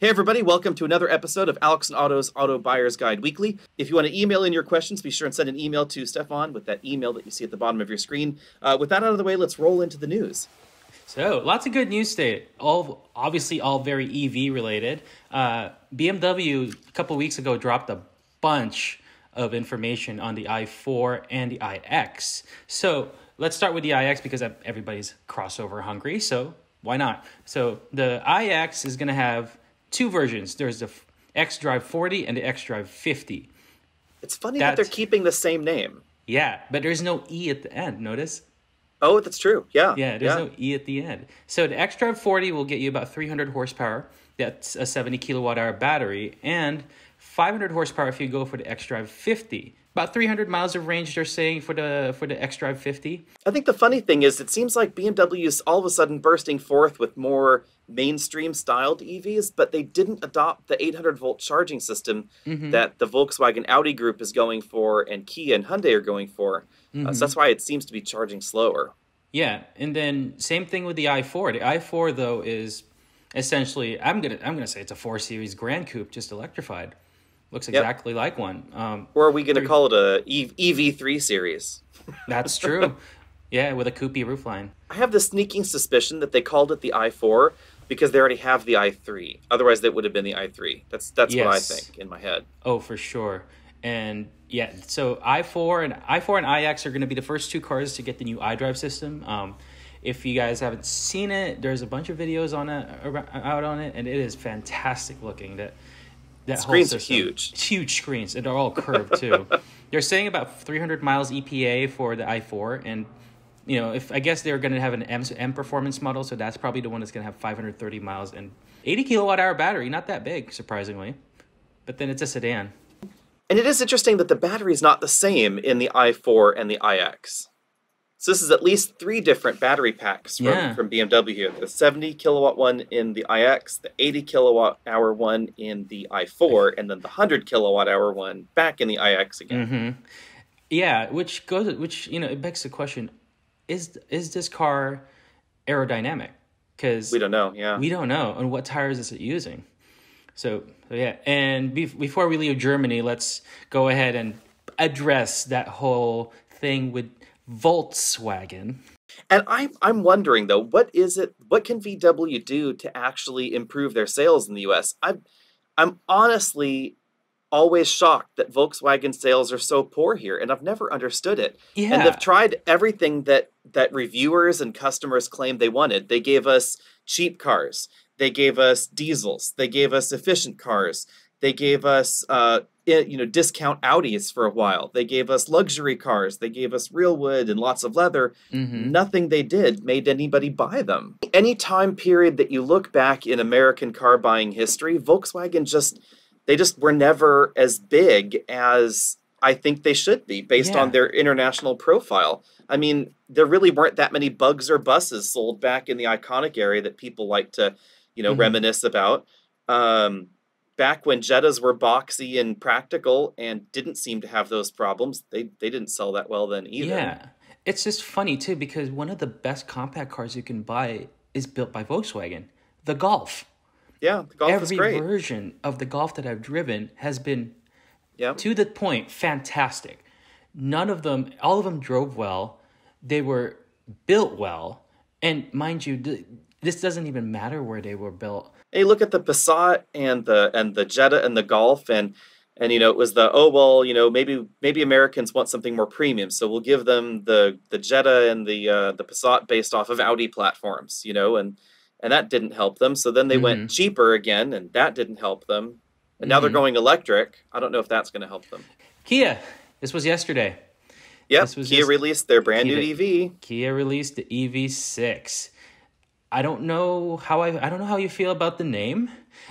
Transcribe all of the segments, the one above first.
Hey, everybody, welcome to another episode of Alex on Autos Auto Buyer's Guide Weekly. If you want to email in your questions, be sure and send an email to Stefan with that email that you see at the bottom of your screen. Uh, with that out of the way, let's roll into the news. So, lots of good news today. All obviously all very EV related. Uh, BMW a couple weeks ago dropped a bunch of information on the i4 and the iX. So, let's start with the iX because everybody's crossover hungry. So, why not? So, the iX is going to have two versions. There's the X Drive 40 and the X Drive 50. It's funny that's, that they're keeping the same name. Yeah, but there's no E at the end. Notice. Oh, that's true. Yeah. Yeah, there's yeah. no E at the end. So the X Drive 40 will get you about 300 horsepower. That's a 70 kilowatt hour battery and 500 horsepower if you go for the X Drive 50 about 300 miles of range they're saying for the for the X-Drive 50. I think the funny thing is it seems like BMW is all of a sudden bursting forth with more mainstream styled EVs, but they didn't adopt the 800 volt charging system mm-hmm. that the Volkswagen Audi group is going for and Kia and Hyundai are going for. Mm-hmm. Uh, so that's mm-hmm. why it seems to be charging slower. Yeah, and then same thing with the i4. The i4 though is essentially I'm going to I'm going to say it's a 4 series Grand Coupe just electrified. Looks exactly yep. like one. Um, or are we going to call it a EV3 series? That's true. yeah, with a coupé roofline. I have the sneaking suspicion that they called it the i4 because they already have the i3. Otherwise, that would have been the i3. That's that's yes. what I think in my head. Oh, for sure. And yeah, so i4 and i4 and iX are going to be the first two cars to get the new iDrive system. Um, if you guys haven't seen it, there's a bunch of videos on it out on it, and it is fantastic looking. That that screens are huge. Huge screens, and they're all curved too. they're saying about 300 miles EPA for the i4, and you know, if I guess they're going to have an M, M performance model, so that's probably the one that's going to have 530 miles and 80 kilowatt hour battery. Not that big, surprisingly, but then it's a sedan. And it is interesting that the battery is not the same in the i4 and the iX. So this is at least three different battery packs from, yeah. from BMW here. The 70 kilowatt one in the iX, the 80 kilowatt hour one in the i4, and then the 100 kilowatt hour one back in the iX again. Mm-hmm. Yeah, which goes, which you know, it begs the question: Is is this car aerodynamic? Because we don't know. Yeah, we don't know. And what tires is it using? So, so yeah, and be- before we leave Germany, let's go ahead and address that whole thing with Volkswagen. And I'm I'm wondering though, what is it? What can VW do to actually improve their sales in the U.S.? I'm I'm honestly always shocked that Volkswagen sales are so poor here, and I've never understood it. Yeah. And they've tried everything that that reviewers and customers claimed they wanted. They gave us cheap cars. They gave us diesels. They gave us efficient cars. They gave us uh, you know discount Audis for a while. They gave us luxury cars. They gave us real wood and lots of leather. Mm-hmm. Nothing they did made anybody buy them. Any time period that you look back in American car buying history, Volkswagen just they just were never as big as I think they should be based yeah. on their international profile. I mean, there really weren't that many bugs or buses sold back in the iconic area that people like to, you know, mm-hmm. reminisce about. Um, back when Jettas were boxy and practical and didn't seem to have those problems, they they didn't sell that well then either. Yeah. It's just funny too because one of the best compact cars you can buy is built by Volkswagen, the Golf. Yeah, the Golf Every is great. version of the Golf that I've driven has been yeah. to the point fantastic. None of them, all of them drove well. They were built well, and mind you, this doesn't even matter where they were built Hey, look at the Passat and the and the Jetta and the Golf and and you know it was the oh well you know maybe maybe Americans want something more premium so we'll give them the the Jetta and the uh, the Passat based off of Audi platforms you know and and that didn't help them so then they mm-hmm. went cheaper again and that didn't help them and now mm-hmm. they're going electric I don't know if that's going to help them. Kia, this was yesterday. Yep, Kia just, released their brand Kia, new EV. Kia released the EV6. I don't know how I I don't know how you feel about the name,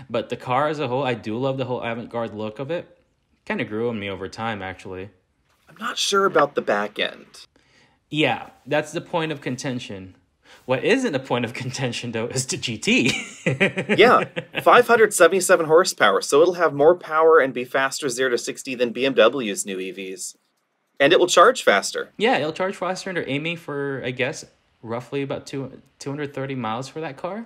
but the car as a whole, I do love the whole avant-garde look of it. Kind of grew on me over time, actually. I'm not sure about the back end. Yeah, that's the point of contention. What isn't a point of contention though is the GT. yeah, 577 horsepower, so it'll have more power and be faster 0 to 60 than BMW's new EVs. And it will charge faster. Yeah, it'll charge faster and they're aiming for, I guess, roughly about two, 230 miles for that car.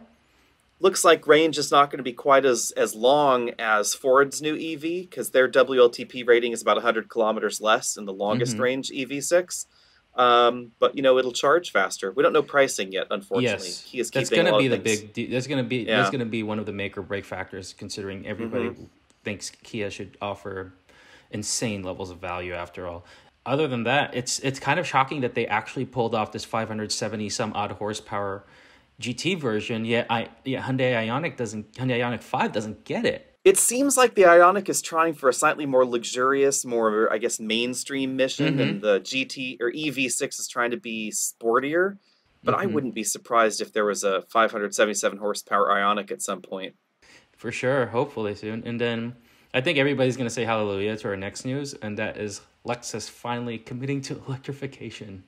looks like range is not going to be quite as as long as Ford's new EV because their WLTP rating is about 100 kilometers less than the longest Mhm. range EV6. Um, but you know it'll charge faster. We don't know pricing yet, unfortunately. Yes, He is that's going to be the things- big. That's going to be Yeah. Mm-hmm. that's going to be one of the make or break factors, considering everybody thinks Kia should offer insane levels of value. After all, other than that, it's it's kind of shocking that they actually pulled off this 570 some odd horsepower GT version. Yet I yeah Hyundai Ioniq doesn't Hyundai Ioniq Five doesn't get it. It seems like the Ioniq is trying for a slightly more luxurious, more I guess mainstream mission, Mhm. and the GT or EV6 is trying to be sportier. But I Mhm. wouldn't be surprised if there was a 577 horsepower Ioniq at some point. For sure, hopefully soon. And then I think everybody's going to say hallelujah to our next news, and that is Lexus finally committing to electrification.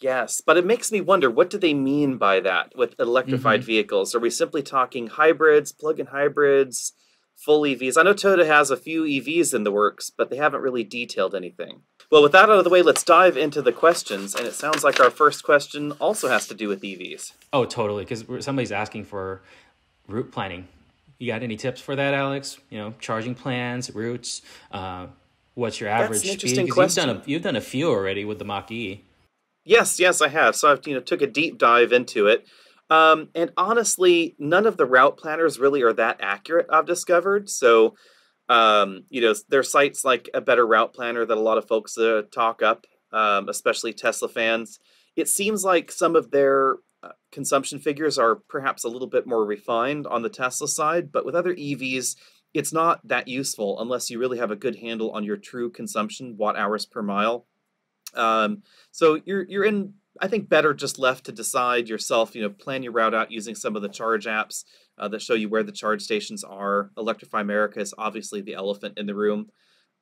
Yes, but it makes me wonder what do they mean by that with electrified Mhm. vehicles? Are we simply talking hybrids, plug-in hybrids, full EVs? I know Toyota has a few EVs in the works, but they haven't really detailed anything. Well, with that out of the way, let's dive into the questions. And it sounds like our first question also has to do with EVs. Oh, totally. Because somebody's asking for route planning. You got any tips for that, Alex? You know, charging plans, routes. Uh, what's your average That's an speed? interesting 'Cause You've done a question. you've done a few already with the Mach E. Yes, yes, I have. So I've you know took a deep dive into it, um, and honestly, none of the route planners really are that accurate. I've discovered. So, um, you know, there's sites like a Better Route Planner that a lot of folks uh, talk up, um, especially Tesla fans. It seems like some of their uh, consumption figures are perhaps a little bit more refined on the Tesla side, but with other EVs, it's not that useful unless you really have a good handle on your true consumption, watt hours per mile. Um, so you're you're in I think better just left to decide yourself, you know, plan your route out using some of the charge apps uh, that show you where the charge stations are. Electrify America is obviously the elephant in the room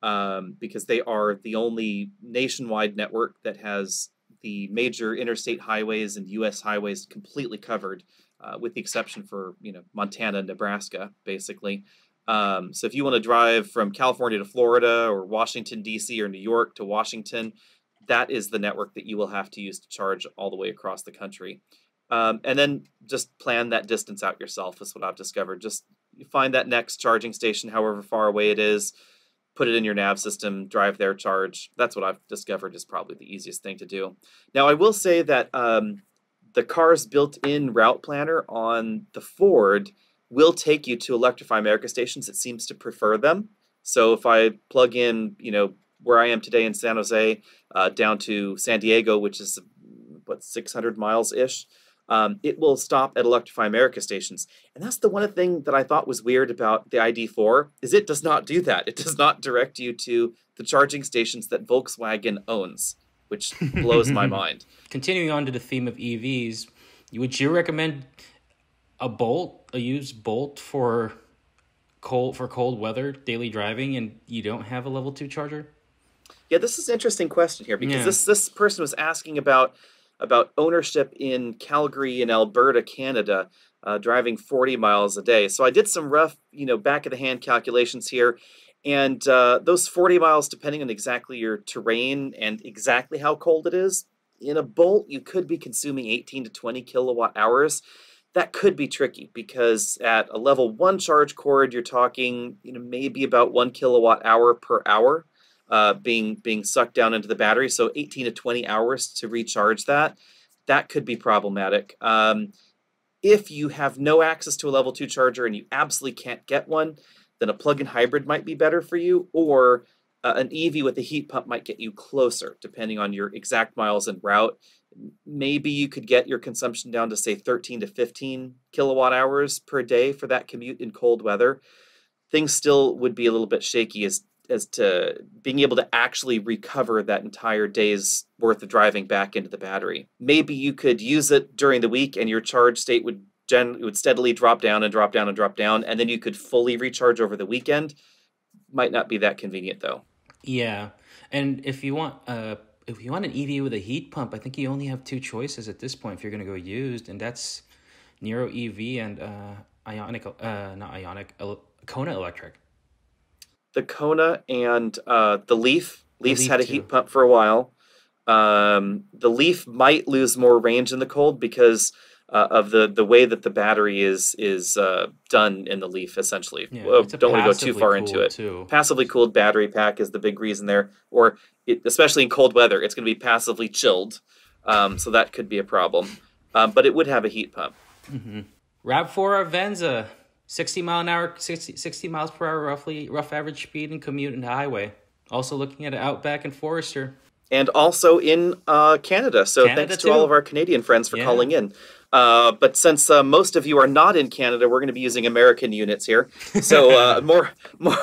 um, because they are the only nationwide network that has the major interstate highways and U.S. highways completely covered, uh, with the exception for you know Montana Nebraska, basically. Um, so if you want to drive from California to Florida or Washington D.C. or New York to Washington, that is the network that you will have to use to charge all the way across the country. Um, and then just plan that distance out yourself is what I've discovered. Just find that next charging station, however far away it is, put it in your nav system, drive there, charge. That's what I've discovered is probably the easiest thing to do. Now, I will say that um, the car's built-in route planner on the Ford will take you to Electrify America stations. It seems to prefer them. So if I plug in, you know, where I am today in San Jose, uh, down to San Diego, which is what 600 miles ish. Um, it will stop at Electrify America stations, and that's the one thing that I thought was weird about the ID4 is it does not do that. It does not direct you to the charging stations that Volkswagen owns, which blows my mind. Continuing on to the theme of EVs, would you recommend a Bolt, a used Bolt for cold for cold weather daily driving, and you don't have a level two charger? Yeah, this is an interesting question here because Yeah. this this person was asking about about ownership in Calgary in Alberta, Canada, uh, driving 40 miles a day. So I did some rough, you know, back of the hand calculations here, and uh, those 40 miles, depending on exactly your terrain and exactly how cold it is, in a Bolt you could be consuming 18 to 20 kilowatt hours. That could be tricky because at a level one charge cord, you're talking, you know, maybe about one kilowatt hour per hour uh, being being sucked down into the battery. So 18 to 20 hours to recharge that. That could be problematic. Um, if you have no access to a level two charger and you absolutely can't get one, then a plug-in hybrid might be better for you, or uh, an EV with a heat pump might get you closer, depending on your exact miles and route. Maybe you could get your consumption down to say 13 to 15 kilowatt hours per day for that commute in cold weather. Things still would be a little bit shaky as as to being able to actually recover that entire day's worth of driving back into the battery. Maybe you could use it during the week and your charge state would gen would steadily drop down and drop down and drop down and then you could fully recharge over the weekend. Might not be that convenient though. Yeah, and if you want uh if you want an EV with a heat pump, I think you only have two choices at this point if you're going to go used, and that's Niro EV and uh, Ioniq, uh, not Ioniq, Kona Electric. The Kona and uh, the Leaf. Leaf's Leaf had a too. heat pump for a while. Um, the Leaf might lose more range in the cold because uh, of the the way that the battery is is uh, done in the Leaf. Essentially, Yeah, don't want to go too far into it. too. Passively cooled battery pack is the big reason there, or it, especially in cold weather, it's going to be passively chilled, um, so that could be a problem. Um, but it would have a heat pump. Rav4 Avenza, 60 mile an hour, 60, 60 miles per hour, roughly rough average speed and commute in the highway. Also looking at Outback and Forester. and also in uh, Canada. So Canada thanks to all of our Canadian friends for Yeah. calling in. Uh, but since uh, most of you are not in Canada, we're going to be using American units here. So uh, more, more,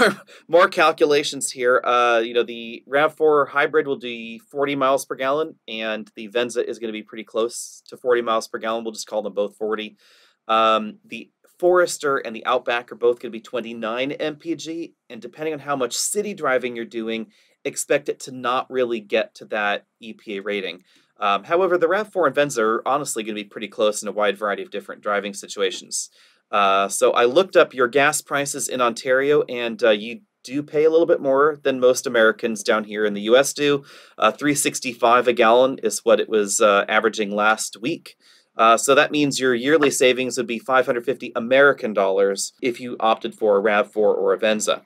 more calculations here. Uh, you know, the Rav4 hybrid will do 40 miles per gallon, and the Venza is going to be pretty close to 40 miles per gallon. We'll just call them both 40. Um, the Forester and the Outback are both going to be 29 mpg, and depending on how much city driving you're doing, expect it to not really get to that EPA rating. Um, however, the RAV4 and Venza are honestly going to be pretty close in a wide variety of different driving situations. Uh, so I looked up your gas prices in Ontario, and uh, you do pay a little bit more than most Americans down here in the U.S. do. Uh, 365 a gallon is what it was uh, averaging last week. Uh, so that means your yearly savings would be 550 American dollars if you opted for a RAV4 or a Venza.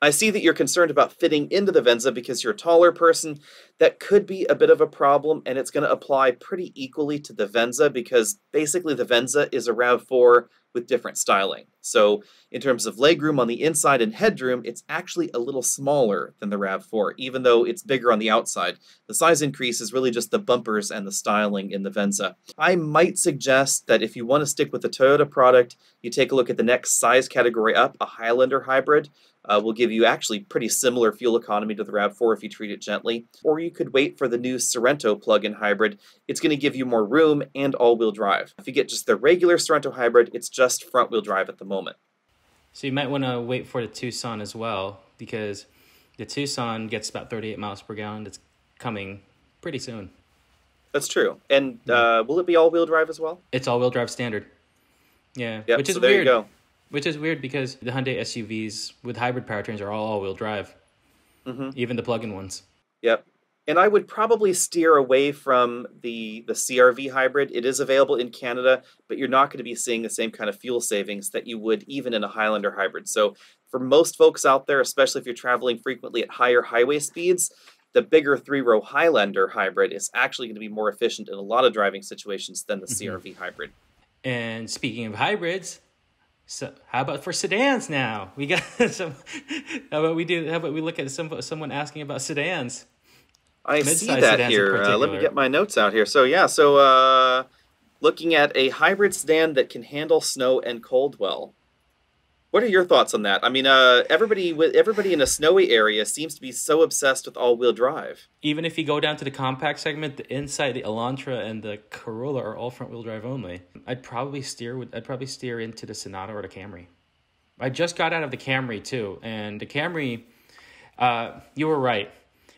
I see that you're concerned about fitting into the Venza because you're a taller person. That could be a bit of a problem, and it's going to apply pretty equally to the Venza because basically the Venza is a RAV4 with different styling. So, in terms of legroom on the inside and headroom, it's actually a little smaller than the RAV4, even though it's bigger on the outside. The size increase is really just the bumpers and the styling in the Venza. I might suggest that if you want to stick with the Toyota product, you take a look at the next size category up, a Highlander hybrid. Uh, will give you actually pretty similar fuel economy to the RAV4 if you treat it gently. Or you could wait for the new Sorento plug-in hybrid. It's going to give you more room and all-wheel drive. If you get just the regular Sorento hybrid, it's just front-wheel drive at the moment. So you might want to wait for the Tucson as well because the Tucson gets about 38 miles per gallon. It's coming pretty soon. That's true. And uh, will it be all-wheel drive as well? It's all wheel drive standard. Yeah, Yep. which is so there weird. you go. Which is weird because the Hyundai SUVs with hybrid powertrains are all all-wheel drive, hmm even the plug-in ones. Yep. And I would probably steer away from the the CRV hybrid. It is available in Canada, but you're not going to be seeing the same kind of fuel savings that you would even in a Highlander hybrid. So for most folks out there, especially if you're traveling frequently at higher highway speeds, the bigger three-row Highlander hybrid is actually going to be more efficient in a lot of driving situations than the Mhm. CRV hybrid. And speaking of hybrids, so how about for sedans now? We got some. How about we do? How about we look at some someone asking about sedans? I see that here. Uh, let me get my notes out here. So yeah, so uh, looking at a hybrid sedan that can handle snow and cold well. What are your thoughts on that? I mean, uh, everybody with everybody in a snowy area seems to be so obsessed with all-wheel drive. Even if you go down to the compact segment, the Insight, the Elantra and the Corolla are all front wheel drive only. I'd probably steer with. I'd probably steer into the Sonata or the Camry. I just got out of the Camry too, and the Camry. Uh, you were right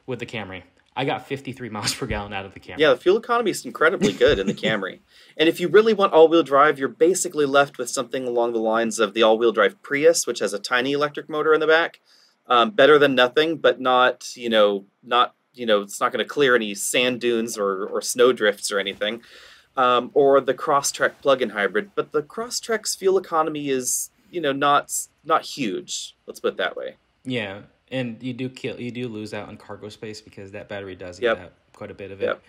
with the Camry. I got 53 miles per gallon out of the Camry. Yeah, the fuel economy is incredibly good in the Camry. And if you really want all-wheel drive, you're basically left with something along the lines of the all-wheel drive Prius, which has a tiny electric motor in the back. Um, better than nothing, but not you know not you know it's not going to clear any sand dunes or or snow drifts or anything. Um, or the Crosstrek plug-in hybrid, but the Crosstrek's fuel economy is you know not not huge. Let's put it that way. Yeah, and you do kill. You do lose out on cargo space because that battery does Yep. eat out quite a bit of it. Yep.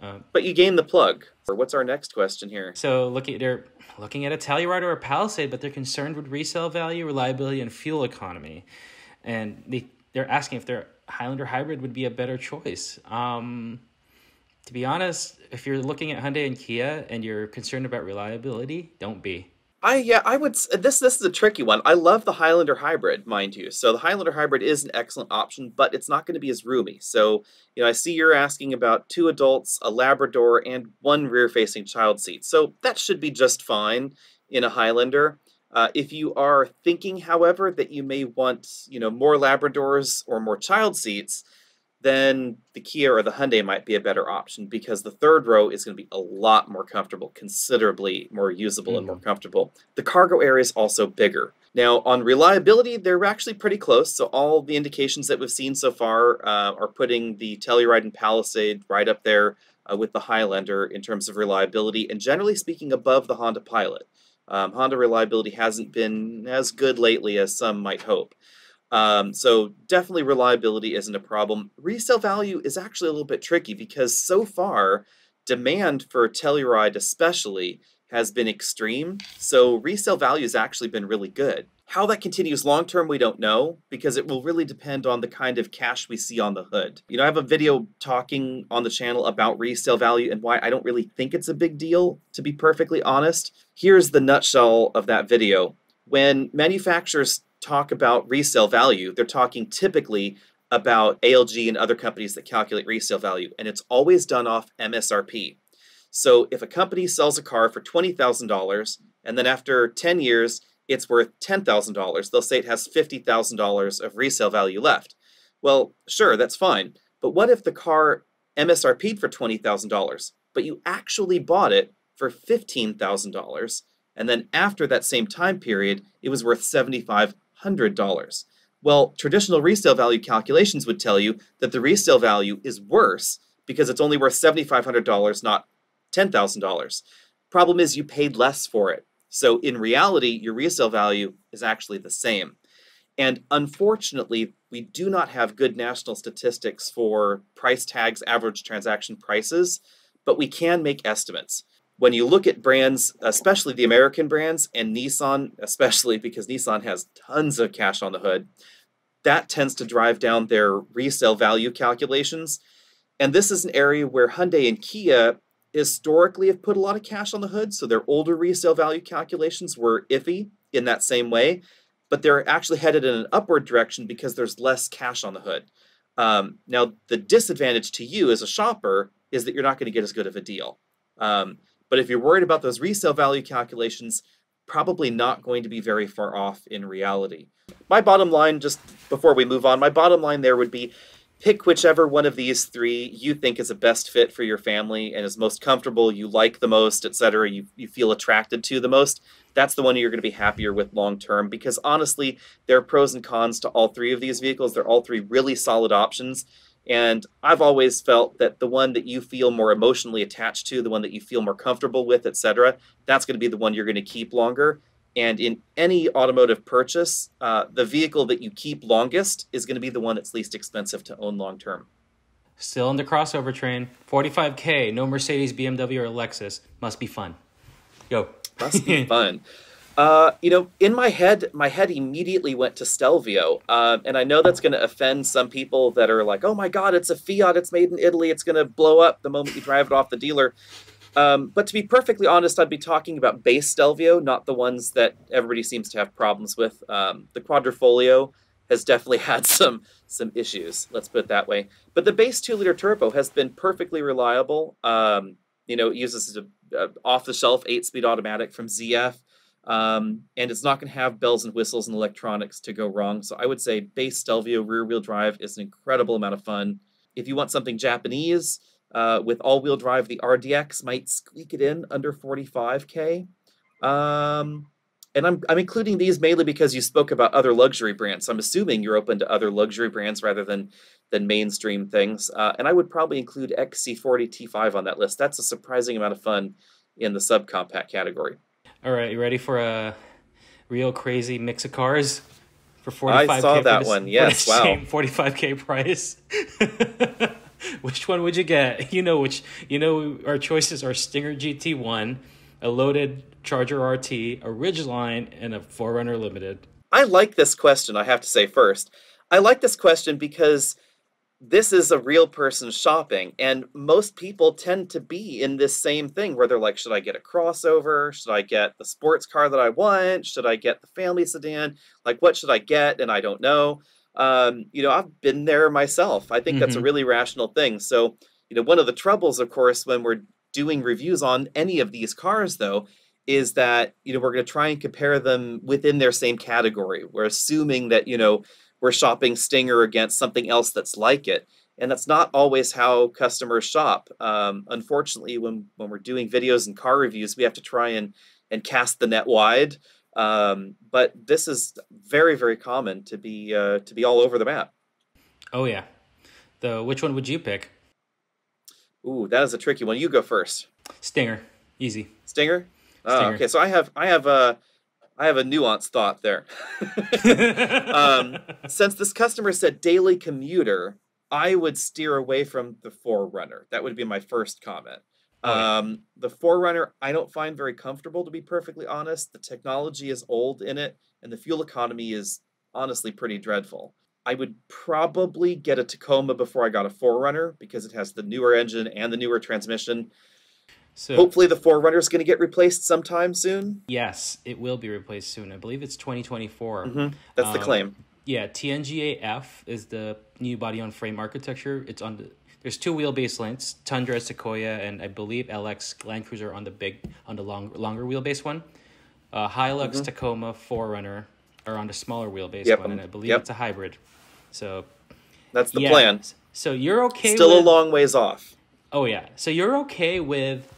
Um, But you gain the plug. Or what's our next question here? So looking, they're looking at a Telluride or a Palisade, but they're concerned with resale value, reliability, and fuel economy, and they they're asking if their Highlander hybrid would be a better choice. Um, to be honest, if you're looking at Hyundai and Kia and you're concerned about reliability, don't be. I yeah, I would. This this is a tricky one. I love the Highlander hybrid, mind you. So the Highlander hybrid is an excellent option, but it's not going to be as roomy. So you know, I see you're asking about two adults, a Labrador, and one rear-facing child seat. So that should be just fine in a Highlander. Uh, if you are thinking, however, that you may want you know more Labradors or more child seats, then the Kia or the Hyundai might be a better option because the third row is going to be a lot more comfortable, considerably more usable and more comfortable. The cargo area is also bigger. Now, on reliability, they're actually pretty close. So, all the indications that we've seen so far uh, are putting the Telluride and Palisade right up there uh, with the Highlander in terms of reliability, and generally speaking, above the Honda Pilot. Um, Honda reliability hasn't been as good lately as some might hope. Um, so definitely reliability isn't a problem. Resale value is actually a little bit tricky because so far demand for Telluride especially has been extreme. So resale value has actually been really good. How that continues long term, we don't know because it will really depend on the kind of cash we see on the hood. You know, I have a video talking on the channel about resale value and why I don't really think it's a big deal, to be perfectly honest. Here's the nutshell of that video. When manufacturers talk about resale value, they're talking typically about ALG and other companies that calculate resale value, and it's always done off MSRP. So if a company sells a car for $20,000 and then after 10 years it's worth $10,000, they'll say it has $50,000 of resale value left. Well, sure, that's fine. But what if the car MSRP'd for $20,000, but you actually bought it for $15,000 and then after that same time period it was worth $7,500? Well, traditional resale value calculations would tell you that the resale value is worse because it's only worth $7,500, not $10,000. Problem is, you paid less for it. So in reality, your resale value is actually the same. And unfortunately, we do not have good national statistics for price tags, average transaction prices, but we can make estimates. When you look at brands, especially the American brands and Nissan, especially because Nissan has tons of cash on the hood, that tends to drive down their resale value calculations. And this is an area where Hyundai and Kia historically have put a lot of cash on the hood, so their older resale value calculations were iffy in that same way, but they're actually headed in an upward direction because there's less cash on the hood. Um, now, the disadvantage to you as a shopper is that you're not going to get as good of a deal. Um, but if you're worried about those resale value calculations, probably not going to be very far off in reality. My bottom line, just before we move on, my bottom line there would be pick whichever one of these three you think is a best fit for your family and is most comfortable, you like the most, etc., you, you feel attracted to the most. That's the one you're going to be happier with long term because honestly, there are pros and cons to all three of these vehicles. They're all three really solid options. And I've always felt that the one that you feel more emotionally attached to, the one that you feel more comfortable with, etc., that's going to be the one you're going to keep longer. And in any automotive purchase, uh, the vehicle that you keep longest is going to be the one that's least expensive to own long term. Still in the crossover train, 45K, no Mercedes, BMW, or Lexus. Must be fun. Go. Must be fun. Uh, you know, in my head, my head immediately went to Stelvio, uh, and I know that's going to offend some people that are like, "Oh my God, it's a Fiat! It's made in Italy! It's going to blow up the moment you drive it off the dealer." Um, but to be perfectly honest, I'd be talking about base Stelvio, not the ones that everybody seems to have problems with. Um, the Quadrifoglio has definitely had some some issues. Let's put it that way. But the base two liter turbo has been perfectly reliable. Um, you know, it uses a, a off the shelf eight speed automatic from ZF. Um, and it's not going to have bells and whistles and electronics to go wrong. So I would say base Stelvio rear wheel drive is an incredible amount of fun. If you want something Japanese, uh, with all-wheel drive, the RDX might squeak it in under 45k. Um, and I'm I'm including these mainly because you spoke about other luxury brands. So I'm assuming you're open to other luxury brands rather than than mainstream things. Uh, and I would probably include XC40 T5 on that list. That's a surprising amount of fun in the subcompact category. All right, you ready for a real crazy mix of cars? For 45K I saw that one. Yes, wow. 45k price. which one would you get? You know which. You know our choices are Stinger GT1, a loaded Charger RT, a Ridgeline, and a 4Runner Limited. I like this question. I have to say first, I like this question because this is a real person shopping, and most people tend to be in this same thing where they're like, should I get a crossover? Should I get the sports car that I want? Should I get the family sedan? Like, what should I get? And I don't know um, you know, I've been there myself. I think mm-hmm. that's a mm-hmm. really rational thing. So, you know, one of the troubles, of course, when we're doing reviews on any of these cars, though, is that, you know, we're going to try and compare them within their same category. We're assuming that, you know, we're shopping Stinger against something else that's like it. And that's not always how customers shop. Um, unfortunately, when, when we're doing videos and car reviews, we have to try and, and cast the net wide. Um, but this is very, very common to be uh, to be all over the map. Oh yeah. The which one would you pick? Ooh, that is a tricky one. You go first. Stinger, easy. Stinger. Oh, Stinger. okay. So I have I have a I have a nuanced thought there. um, since this customer said daily commuter, I would steer away from the 4Runner. That would be my first comment. Oh, yeah. Um, the 4Runner, I don't find very comfortable, to be perfectly honest. The technology is old in it, and the fuel economy is honestly pretty dreadful. I would probably get a Tacoma before I got a 4Runner because it has the newer engine and the newer transmission. So Hopefully, the 4Runner is going to get replaced sometime soon. yes, it will be replaced soon. I believe it's 2024. Mhm, That's the Um, claim. Yeah, TNGA-F is the new body on frame architecture. It's on the there's two wheelbase lengths, Tundra, Sequoia, and I believe LX Land Cruiser on the big on the long longer wheelbase one. Uh, Hilux, Tacoma, 4Runner are on the smaller wheelbase Mm-hmm. Yep, one, and I believe yep. it's a hybrid. So That's the yeah. plan. So you're okay. Still a long ways off. Oh yeah. So you're okay with,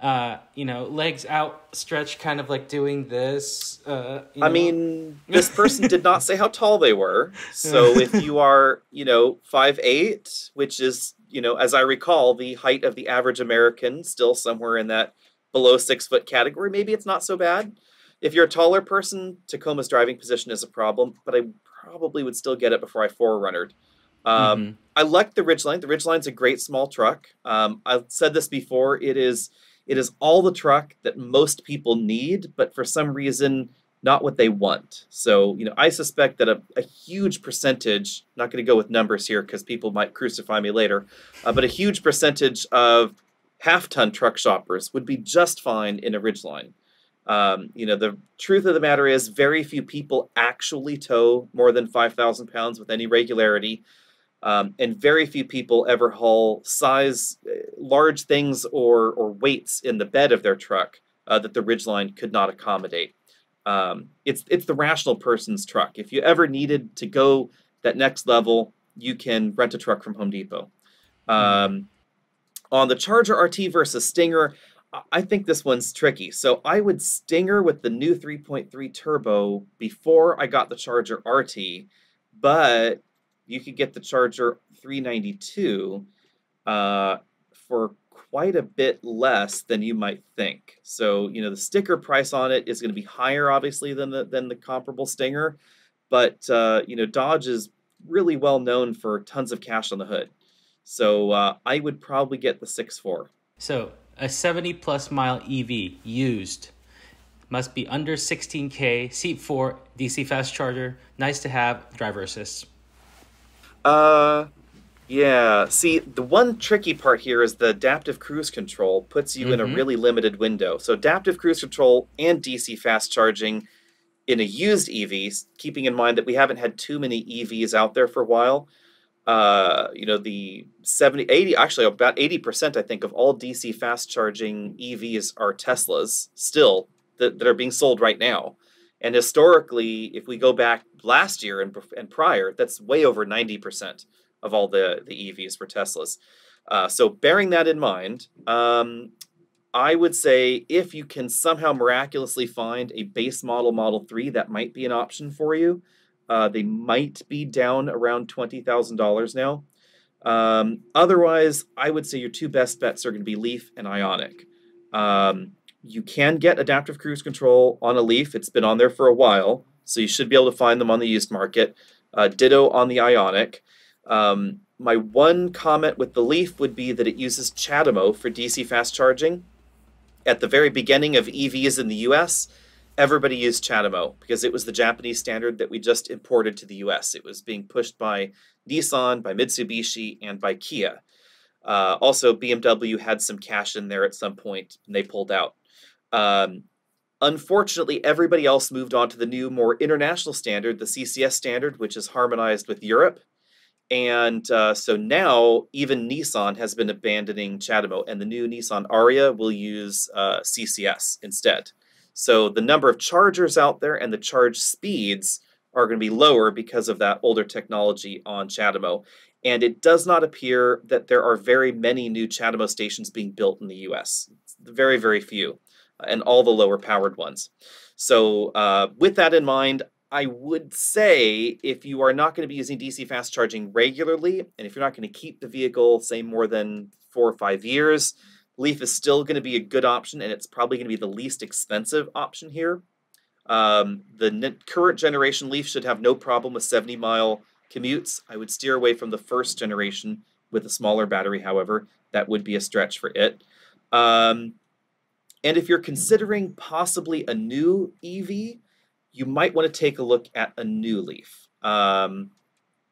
uh, you know, legs outstretched, kind of like doing this. Uh, you I know? mean, this person did not say how tall they were. So if you are, you know, five eight, which is, you know, as I recall, the height of the average American, still somewhere in that below six foot category, maybe it's not so bad. If you're a taller person, Tacoma's driving position is a problem, but I probably would still get it before I forerunnered. Um, Mhm. I like the Ridgeline. The Ridgeline's a great small truck. Um, I've said this before. It is it is all the truck that most people need, but for some reason, not what they want. So, you know, I suspect that a, a huge percentage, not going to go with numbers here because people might crucify me later, uh, but a huge percentage of half ton truck shoppers would be just fine in a Ridgeline. Um, you know, the truth of the matter is, very few people actually tow more than 5,000 pounds with any regularity. Um, and very few people ever haul size uh, large things or or weights in the bed of their truck uh, that the Ridgeline could not accommodate. Um, it's it's the rational person's truck. If you ever needed to go that next level, you can rent a truck from Home Depot. Um, on the Charger RT versus Stinger, I- I think this one's tricky. So I would Stinger with the new 3.3 turbo before I got the Charger RT, but you could get the Charger 392 uh, for quite a bit less than you might think. So you know the sticker price on it is going to be higher, obviously, than the than the comparable Stinger, but uh, you know Dodge is really well known for tons of cash on the hood. So uh, I would probably get the six four. So a 70 plus mile EV used must be under 16k, seat 4, DC fast charger, nice to have, driver assist. Uh, yeah. See, the one tricky part here is the adaptive cruise control puts you in a Mhm. really limited window. So adaptive cruise control and DC fast charging in a used EV, keeping in mind that we haven't had too many EVs out there for a while. Uh, you know, the 70, 80, actually about 80%, I think, of all DC fast charging EVs are Teslas still that, that are being sold right now. And historically, if we go back last year and, and prior, that's way over 90% of all the, the EVs were Teslas. Uh, so, bearing that in mind, um, I would say if you can somehow miraculously find a base model Model 3, that might be an option for you. Uh, they might be down around $20,000 now. Um, otherwise, I would say your two best bets are going to be Leaf and Ioniq. Um, you can get adaptive cruise control on a Leaf. It's been on there for a while, so you should be able to find them on the used market. Uh, ditto on the Ioniq. Um, my one comment with the Leaf would be that it uses CHAdeMO for DC fast charging. At the very beginning of EVs in the US, everybody used CHAdeMO because it was the Japanese standard that we just imported to the US. It was being pushed by Nissan, by Mitsubishi, and by Kia. Uh, also, BMW had some cash in there at some point and they pulled out. Um, unfortunately, everybody else moved on to the new, more international standard, the CCS standard, which is harmonized with Europe. And uh, so now, even Nissan has been abandoning CHAdeMO, and the new Nissan Ariya will use uh, CCS instead. So the number of chargers out there and the charge speeds are going to be lower because of that older technology on CHAdeMO. And it does not appear that there are very many new CHAdeMO stations being built in the US. Very, very few, and all the lower powered ones. So, uh, with that in mind, I would say if you are not going to be using DC fast charging regularly, and if you're not going to keep the vehicle, say, more than four or five years, Leaf is still going to be a good option, and it's probably going to be the least expensive option here. Um, the current generation Leaf should have no problem with 70 mile commutes. I would steer away from the first generation with a smaller battery, however. That would be a stretch for it. Um, and if you're considering possibly a new EV, you might want to take a look at a new Leaf. Um,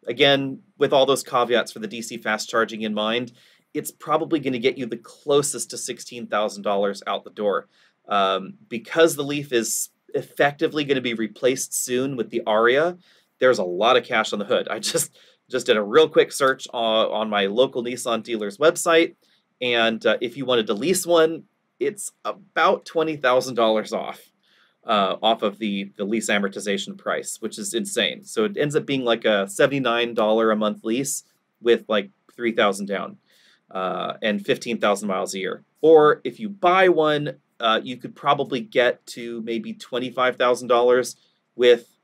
again, with all those caveats for the DC fast charging in mind, it's probably going to get you the closest to $16,000 out the door. Um, because the Leaf is effectively going to be replaced soon with the Ariya, there's a lot of cash on the hood. I just just did a real quick search on, on my local Nissan dealer's website, and uh, if you wanted to lease one, it's about twenty thousand dollars off uh, off of the the lease amortization price, which is insane. So it ends up being like a seventy nine dollar a month lease with like three thousand down uh, and fifteen thousand miles a year. Or if you buy one, uh, you could probably get to maybe twenty five thousand dollars with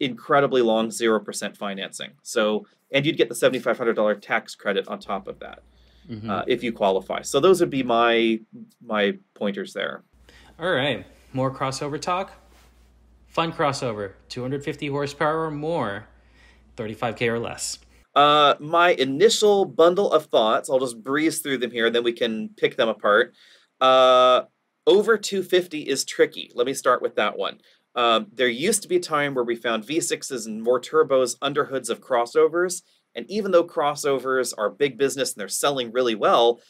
incredibly long zero percent financing. So and you'd get the seventy five hundred dollar tax credit on top of that. Mm-hmm. Uh, if you qualify. So those would be my my pointers there. All right more crossover talk. Fun crossover, 250 horsepower or more, 35k or less. Uh, my initial bundle of thoughts, I'll just breeze through them here, and then we can pick them apart. Uh, over 250 is tricky. Let me start with that one. Um, there used to be a time where we found V6s and more turbos under hoods of crossovers. And even though crossovers are big business and they're selling really well,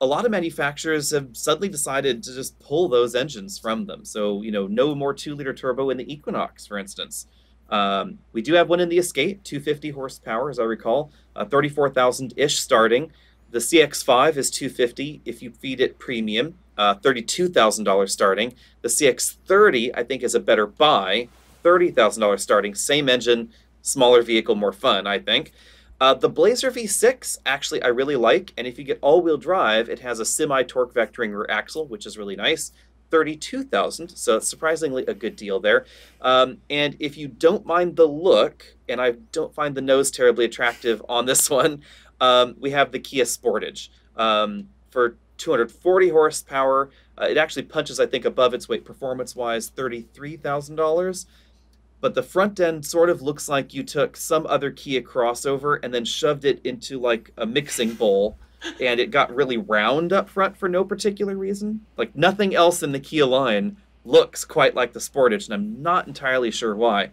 a lot of manufacturers have suddenly decided to just pull those engines from them. So, you know, no more two liter turbo in the Equinox, for instance. Um, we do have one in the Escape, 250 horsepower, as I recall, uh, 34,000 ish starting. The CX5 is 250 if you feed it premium, uh, $32,000 starting. The CX30, I think, is a better buy, $30,000 starting. Same engine, smaller vehicle, more fun, I think. Uh, the Blazer V6, actually, I really like, and if you get all-wheel drive, it has a semi-torque vectoring rear axle, which is really nice. 32,000, so surprisingly a good deal there. Um, and if you don't mind the look, and I don't find the nose terribly attractive on this one, um, we have the Kia Sportage. Um, for 240 horsepower, uh, it actually punches, I think, above its weight performance-wise, $33,000 but the front end sort of looks like you took some other Kia crossover and then shoved it into like a mixing bowl and it got really round up front for no particular reason. Like nothing else in the Kia line looks quite like the Sportage, and I'm not entirely sure why.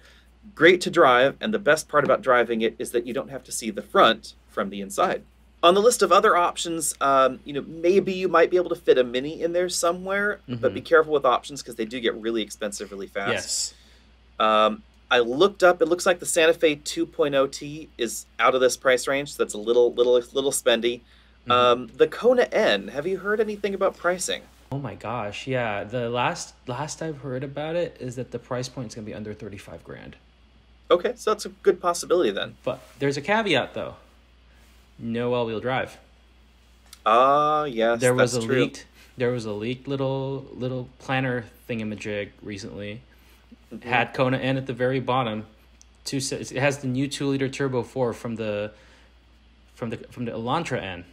Great to drive, and the best part about driving it is that you don't have to see the front from the inside. On the list of other options, um, you know, maybe you might be able to fit a Mini in there somewhere, mm-hmm. but be careful with options because they do get really expensive really fast. Yes. Um, I looked up. It looks like the Santa Fe 2.0T is out of this price range. So that's a little, little, little spendy. Mm-hmm. Um, the Kona N. Have you heard anything about pricing? Oh my gosh, yeah. The last last I've heard about it is that the price point is going to be under thirty five grand. Okay, so that's a good possibility then. But there's a caveat though. No all wheel drive. Ah, uh, yes. There was a true. leaked. There was a leaked little little planner thingamajig recently mm-hmm. had Kona N at the very bottom. Two it has the new two liter turbo four from the from the from the Elantra N,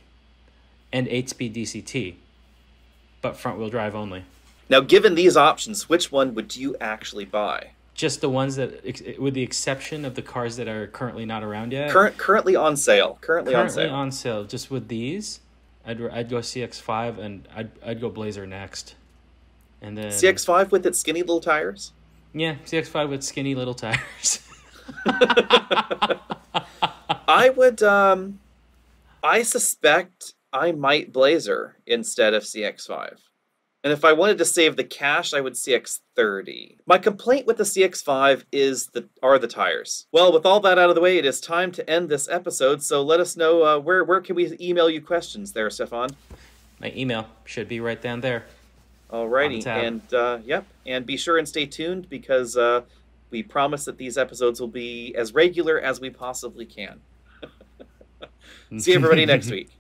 and eight speed DCT, but front wheel drive only. Now, given these options, which one would you actually buy? Just the ones that, with the exception of the cars that are currently not around yet. Current, currently on sale. Currently, currently on sale. Currently on sale. Just with these, I'd I'd go CX5 and I'd I'd go Blazer next, and then CX5 with its skinny little tires. Yeah, CX5 with skinny little tires. I would um I suspect I might Blazer instead of CX5. And if I wanted to save the cash, I would CX30. My complaint with the CX5 is the are the tires. Well, with all that out of the way, it is time to end this episode. So let us know uh, where where can we email you questions there, Stefan? My email should be right down there. Alrighty, and uh, yep, and be sure and stay tuned because uh, we promise that these episodes will be as regular as we possibly can. See everybody next week.